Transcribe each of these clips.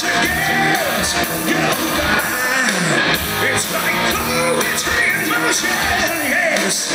Yes, It's like, oh, it's yes.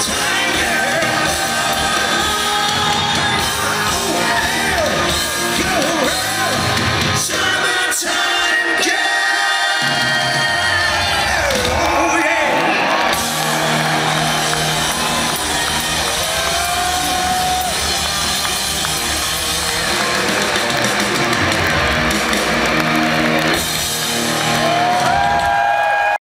Summertime